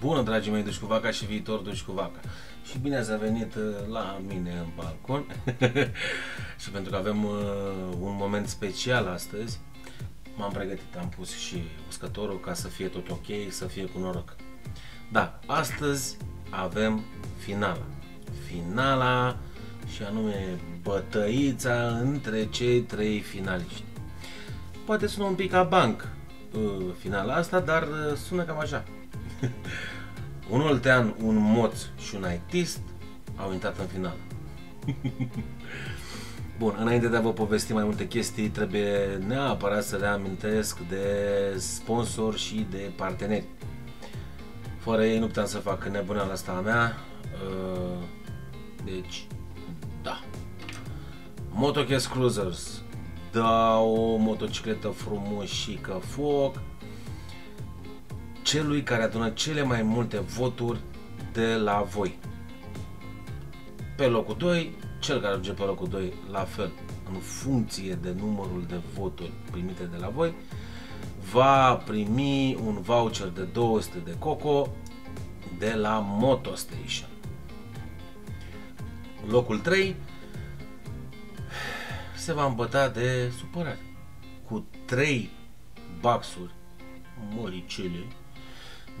Bună, dragii mei, duci cu vaca și viitor duci cu vaca. Și bine ați venit uh, la mine în balcon. și pentru că avem uh, un moment special astăzi, m-am pregătit, am pus și uscătorul ca să fie tot ok, să fie cu noroc. Da, astăzi avem finala. Finala și anume bătăița între cei trei finaliști. Poate sună un pic ca banc uh, finala asta, dar uh, sună cam așa. un oltean, un moț și un aitist au intrat în finală. Bun, înainte de a vă povesti mai multe chestii, trebuie neapărat să reamintesc de sponsor și de parteneri. Fără ei nu puteam să fac nebuneala asta a mea. Uh, deci, da. Motocast Cruisers dă o motocicletă frumușică foc celui care adună cele mai multe voturi de la voi. Pe locul 2, cel care ajunge pe locul 2, la fel, în funcție de numărul de voturi primite de la voi, va primi un voucher de 200 de coco de la Motostation. Locul 3 se va îmbăta de supărare cu 3 baxuri măricele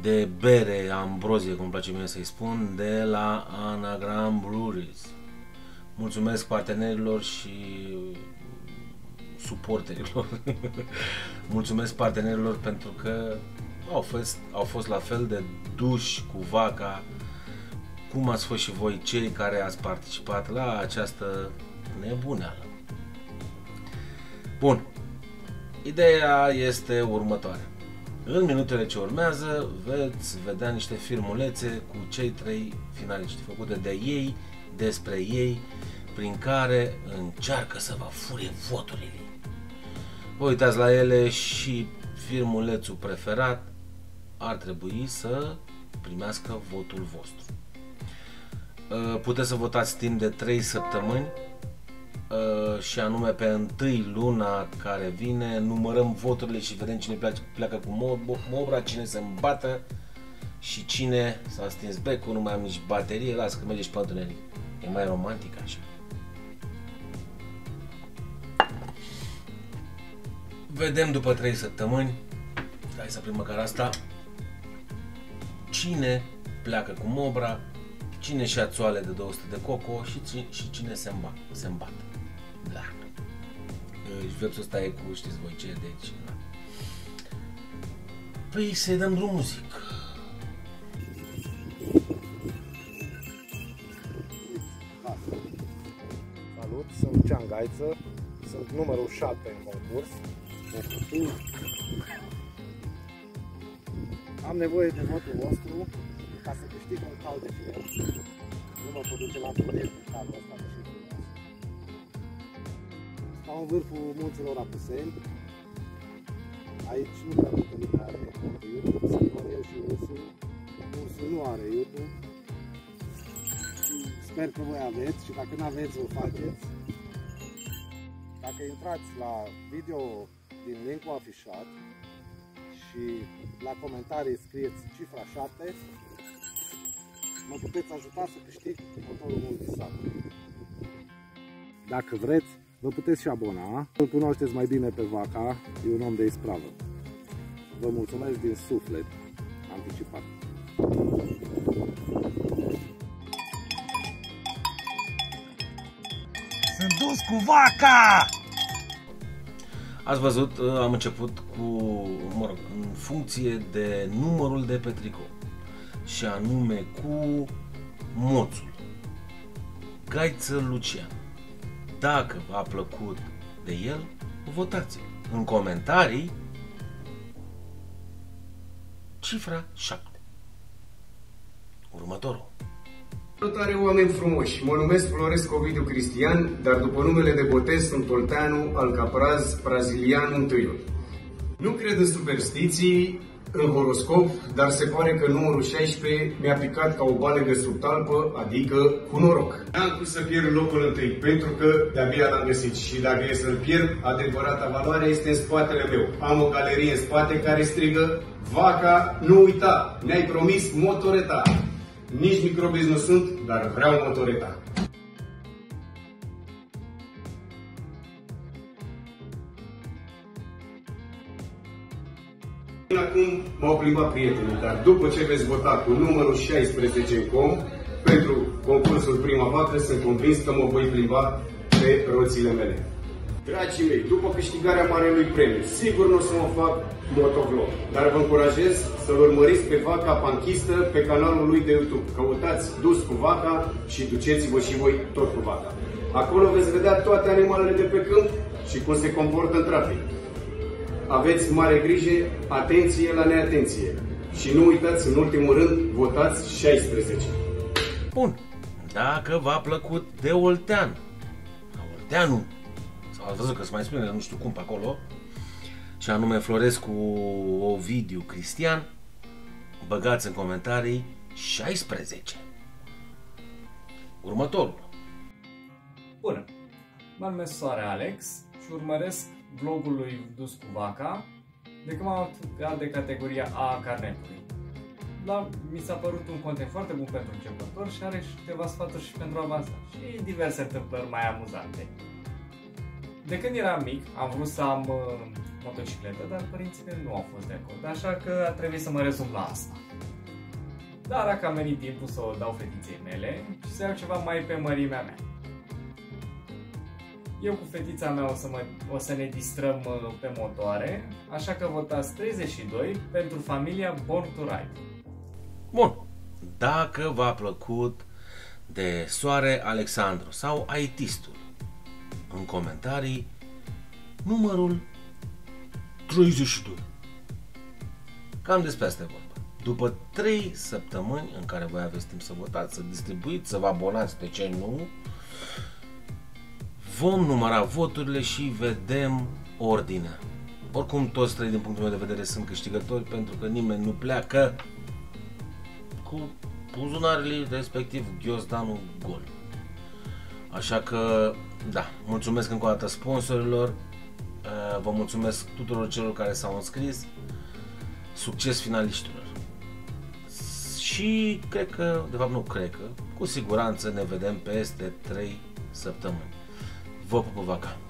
de bere ambrozie, cum place mie să-i spun, de la Anagram Breweries. Mulțumesc partenerilor și suporterilor. Mulțumesc partenerilor pentru că au fost, au fost la fel de duși cu vaca cum ați fost și voi cei care ați participat la această nebuneală. Bun. Ideea este următoarea. În minutele ce urmează veți vedea niște filmulețe cu cei trei finaliști făcute de ei, despre ei, prin care încearcă să vă fure voturile. Vă uitați la ele și filmulețul preferat ar trebui să primească votul vostru. Puteți să votați timp de 3 săptămâni Uh, și anume pe întâi luna care vine numărăm voturile și vedem cine pleacă, pleacă cu mobra, cine se îmbată și cine s-a stins becul, nu mai am nici baterie, las că merge și pe întuneric. E mai romantic așa. Vedem după 3 săptămâni, hai să primă măcar asta, cine pleacă cu mobra, cine și-a țoale de 200 de coco și, și cine se, îmba, se îmbată. Da. Și vepsul ăsta e cu, știți voi ce, deci... Da. Păi să-i dăm drum muzic. Salut, sunt Cean Gaiță, sunt numărul 7 în concurs. Am nevoie de votul vostru ca să câștig un cal de fier. Nu mă pot duce la turnir cu calul ăsta de Stau în vârful munților Apuseni. Aici nu prea multă lume are YouTube, sunt doar eu și ursul. Ursul nu are YouTube. Sper că voi aveți și dacă nu aveți, o faceți. Dacă intrați la video din linkul afișat și la comentarii scrieți cifra 7, mă puteți ajuta să câștig motorul multisat. Dacă vreți, Vă puteți și abona, îl cunoașteți mai bine pe Vaca, e un om de ispravă. Vă mulțumesc din suflet, anticipat. Sunt dus cu vaca! Ați văzut, uh, am început cu, mă rog, în funcție de numărul de pe tricou și anume cu moțul. Gaiță Lucian. Dacă v-a plăcut de el, votați în comentarii cifra 7. Următorul. Salutare oameni frumoși! Mă numesc Florescu Ovidiu Cristian, dar după numele de botez sunt Olteanu Alcapraz Brazilian întâiul. Nu cred în superstiții, în horoscop, dar se pare că numărul 16 mi-a picat ca o balegă sub talpă, adică cu noroc. Am cum să pierd locul întâi, pentru că de-abia l-am găsit și dacă e să-l pierd, adevărata valoare este în spatele meu. Am o galerie în spate care strigă Vaca, nu uita, ne-ai promis motoreta. Nici microbiz nu sunt, dar vreau motoreta. Acum m-au plimbat prietenii, dar după ce veți vota cu numărul 16 în com, pentru concursul Prima Vacă, sunt convins că mă voi plimba pe roțile mele. Dragii mei, după câștigarea Marelui Premiu, sigur nu o să mă fac motovlog, dar vă încurajez să-l urmăriți pe Vaca Panchistă pe canalul lui de YouTube. Căutați Dus cu Vaca și duceți-vă și voi tot cu Vaca. Acolo veți vedea toate animalele de pe câmp și cum se comportă în trafic. Aveți mare grijă, atenție la neatenție. Și nu uitați, în ultimul rând, votați 16. Bun. Dacă v-a plăcut de Oltean, Olteanu, sau ați văzut că se mai spune, nu știu cum pe acolo, și anume Florescu Ovidiu Cristian, băgați în comentarii 16. Următorul. Bună! Mă numesc Soare Alex și urmăresc vlogul lui Dus cu Vaca de când m-am apucat de categoria A a carnetului. La, mi s-a părut un content foarte bun pentru începători și are și câteva sfaturi și pentru avansat și diverse întâmplări mai amuzante. De când eram mic, am vrut să am uh, motocicletă, dar părinții mei nu au fost de acord, așa că a trebuit să mă rezum la asta. Dar dacă a venit timpul să o dau fetiței mele și să iau ceva mai pe mărimea mea. Eu cu fetița mea o să, mă, o să ne distrăm uh, pe motoare, așa că votați 32 pentru familia Born to Ride. Bun. Dacă v-a plăcut de Soare Alexandru sau IT-stul, în comentarii numărul 32. Cam despre asta e vorba. După 3 săptămâni în care voi aveți timp să votați, să distribuiți, să vă abonați de ce nu, vom număra voturile și vedem ordinea. Oricum, toți trei, din punctul meu de vedere, sunt câștigători pentru că nimeni nu pleacă cu buzunarele, respectiv ghiozdanul gol. Așa că, da, mulțumesc încă o dată sponsorilor, uh, vă mulțumesc tuturor celor care s-au înscris, succes finaliștilor. Și cred că, de fapt nu cred că, cu siguranță ne vedem peste 3 săptămâni. vou para Povaca.